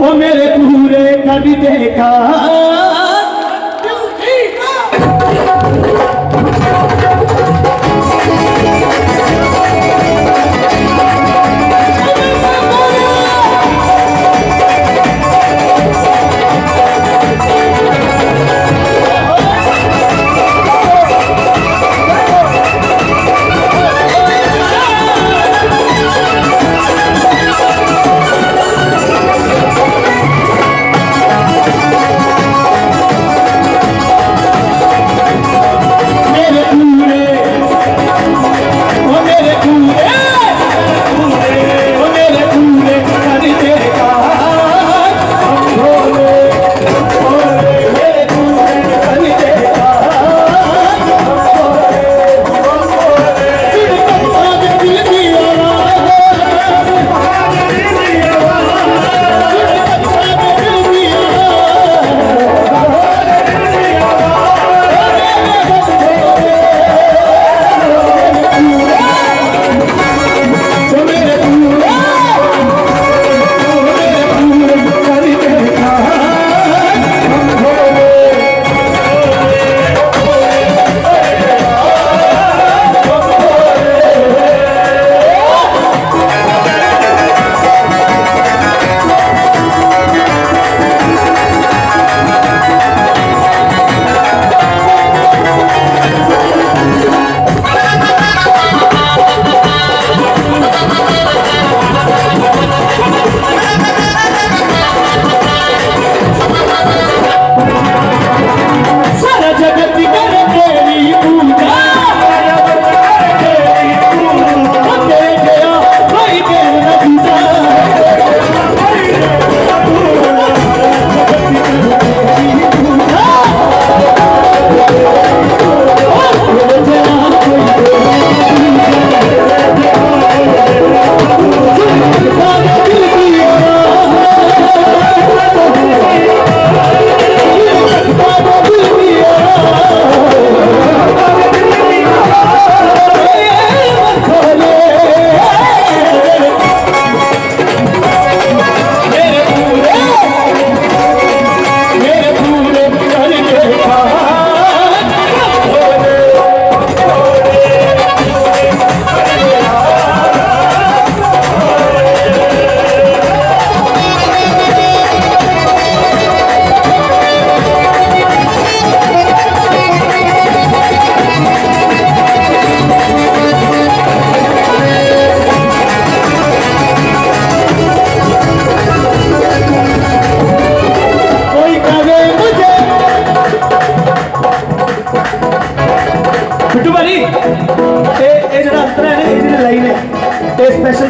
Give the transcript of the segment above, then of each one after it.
ओ मेरे पूरे कभी देखा।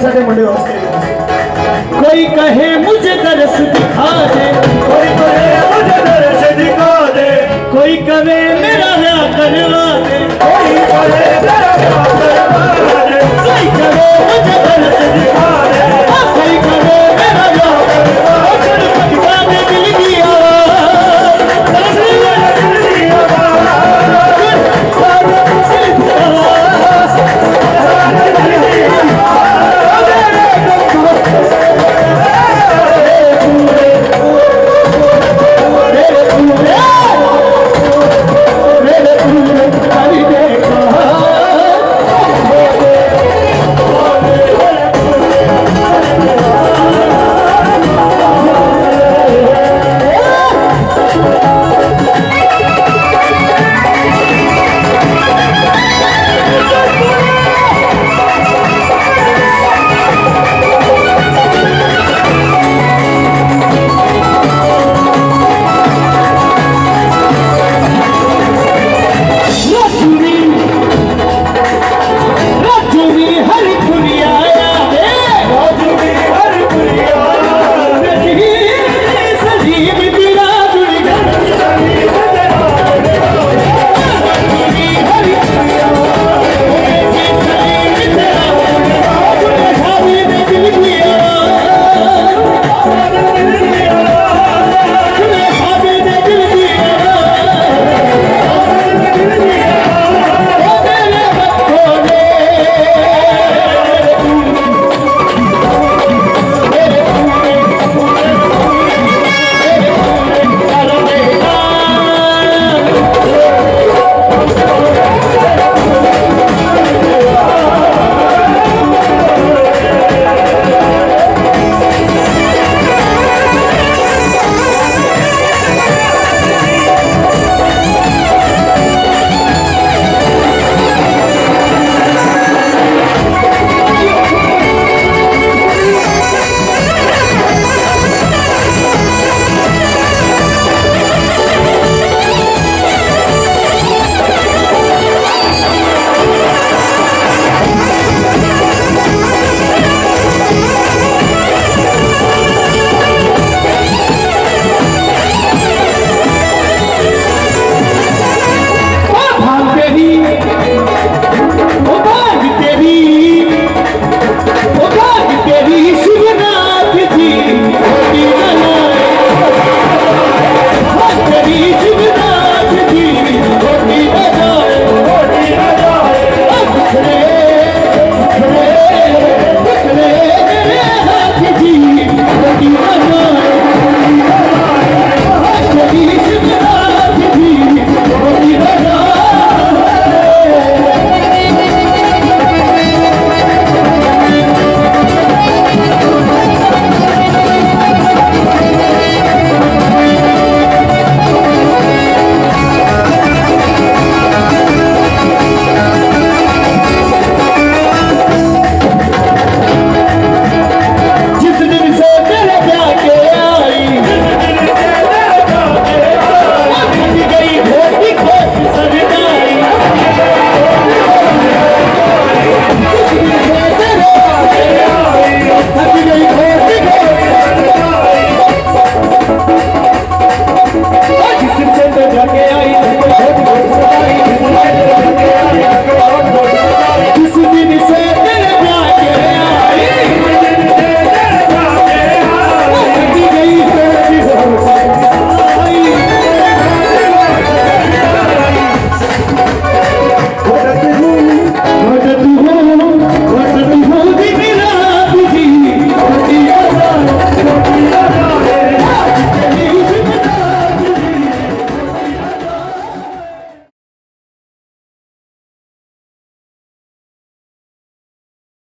सके मुंडे कोई कहे मुझे दरस दिखा दे। कोई कहे मुझे दरस दिखा दे। कोई कहे मेरा ब्याह करवा दे। कोई कहे मेरा ब्याह करवा दे। कोई कहे मुझे दरस दिखा